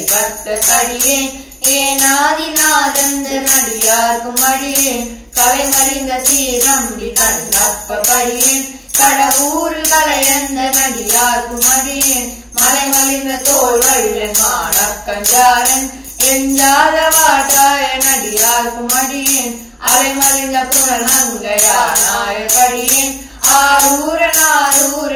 கடியேன் ஏனாதிநாதந்த நடியார்க்கும் அடியேன் கலைமறிந்த சீரம்பி கண்ணப்ப படியேன் கடவுரில் கலையந்த நடியார்க்கும் அடியேன் மலைமலிந்த தோல் வழியன் மாடக்கஞ்சாரன் எஞ்சாத வாட்டாய நடியார்க்கும் அடியேன் அலைமறிந்த புனல் நங்கையானாய படியேன் ஆரூரன் ஆரூரில்